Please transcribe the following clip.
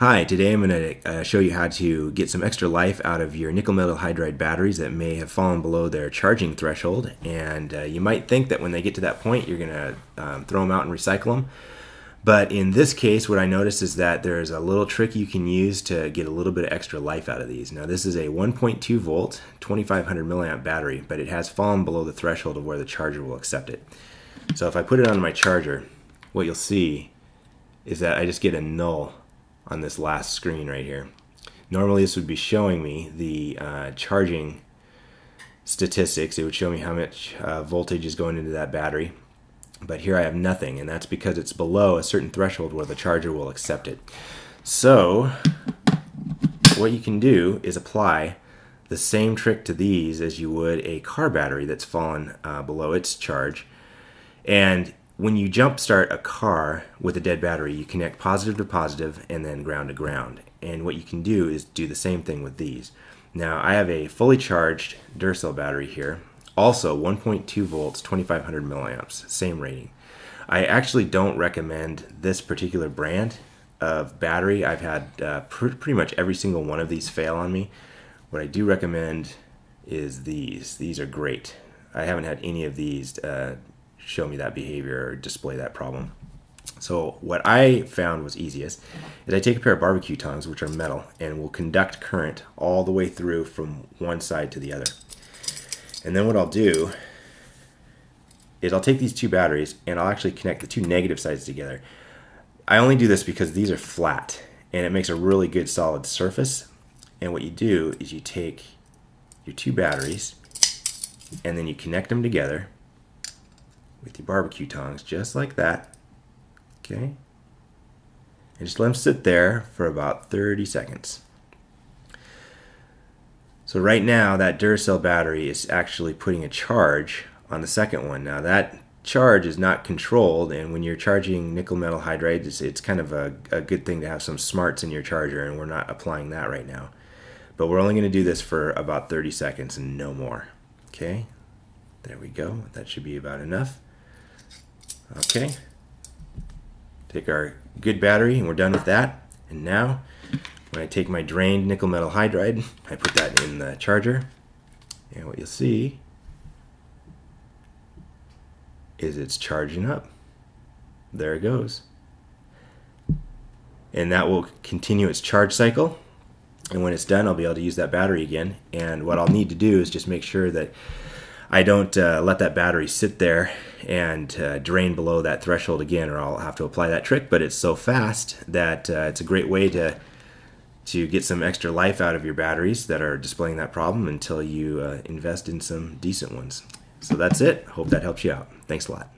Hi, today I'm going to uh, show you how to get some extra life out of your nickel metal hydride batteries that may have fallen below their charging threshold. And uh, you might think that when they get to that point, you're going to um, throw them out and recycle them. But in this case, what I noticed is that there's a little trick you can use to get a little bit of extra life out of these. Now, this is a 1.2 volt, 2500 milliamp battery, but it has fallen below the threshold of where the charger will accept it. So if I put it on my charger, what you'll see is that I just get a null on this last screen right here. Normally this would be showing me the uh, charging statistics. It would show me how much uh, voltage is going into that battery. But here I have nothing, and that's because it's below a certain threshold where the charger will accept it. So what you can do is apply the same trick to these as you would a car battery that's fallen uh, below its charge. And when you jump start a car with a dead battery, you connect positive to positive and then ground to ground. And what you can do is do the same thing with these. Now I have a fully charged Duracell battery here, also 1.2 volts, 2500 milliamps, same rating. I actually don't recommend this particular brand of battery. I've had uh, pr pretty much every single one of these fail on me. What I do recommend is these. These are great. I haven't had any of these uh, show me that behavior or display that problem. So what I found was easiest is I take a pair of barbecue tongs, which are metal, and will conduct current all the way through from one side to the other. And then what I'll do is I'll take these two batteries and I'll actually connect the two negative sides together. I only do this because these are flat and it makes a really good solid surface. And what you do is you take your two batteries and then you connect them together with your barbecue tongs, just like that. Okay? And just let them sit there for about 30 seconds. So right now, that Duracell battery is actually putting a charge on the second one. Now that charge is not controlled, and when you're charging nickel metal hydride, it's, it's kind of a, a good thing to have some smarts in your charger, and we're not applying that right now. But we're only going to do this for about 30 seconds and no more. Okay, there we go. That should be about enough. Okay. Take our good battery and we're done with that. And now, when I take my drained nickel metal hydride, I put that in the charger. And what you'll see is it's charging up. There it goes. And that will continue its charge cycle. And when it's done, I'll be able to use that battery again. And what I'll need to do is just make sure that I don't uh, let that battery sit there and uh, drain below that threshold again, or I'll have to apply that trick. But it's so fast that uh, it's a great way to to get some extra life out of your batteries that are displaying that problem until you uh, invest in some decent ones. So that's it. Hope that helps you out. Thanks a lot.